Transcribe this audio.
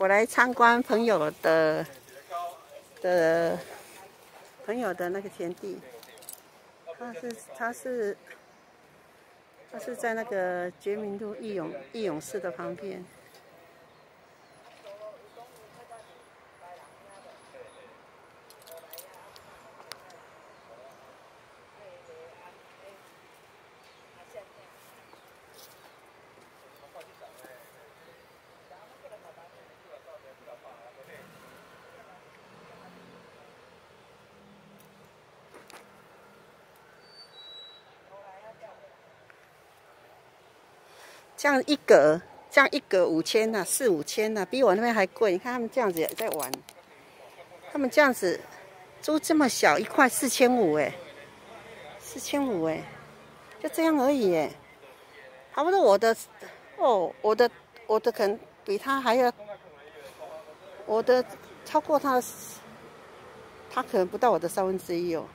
我来参观朋友的的朋友的那个田地，他是他是他是在那个觉明路义勇义勇士的旁边。这样一格，这样一格五千呐，四五千呐，比我那边还贵。你看他们这样子也在玩，他们这样子租这么小一块四千五哎，四千五哎，就这样而已哎，差不多我的哦，我的我的可能比他还要，我的超过他，他可能不到我的三分之一哦。